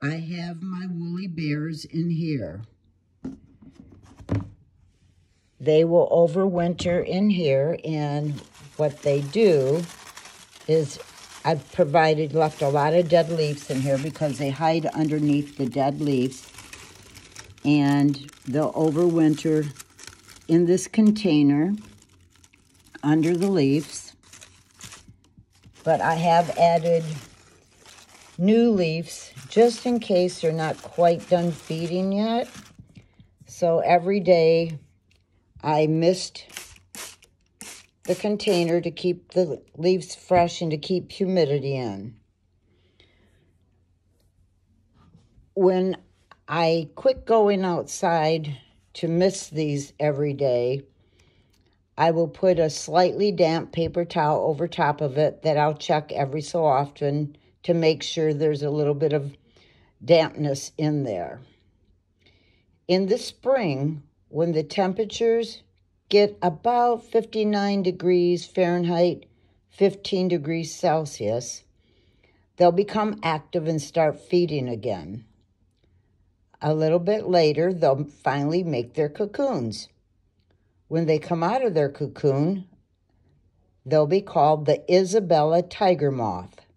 I have my woolly bears in here. They will overwinter in here, and what they do is I've provided, left a lot of dead leaves in here because they hide underneath the dead leaves. And they'll overwinter in this container under the leaves. But I have added new leaves just in case they're not quite done feeding yet. So every day I mist the container to keep the leaves fresh and to keep humidity in. When I quit going outside to mist these every day, I will put a slightly damp paper towel over top of it that I'll check every so often to make sure there's a little bit of dampness in there. In the spring, when the temperatures get about 59 degrees Fahrenheit, 15 degrees Celsius, they'll become active and start feeding again. A little bit later, they'll finally make their cocoons. When they come out of their cocoon, they'll be called the Isabella tiger moth.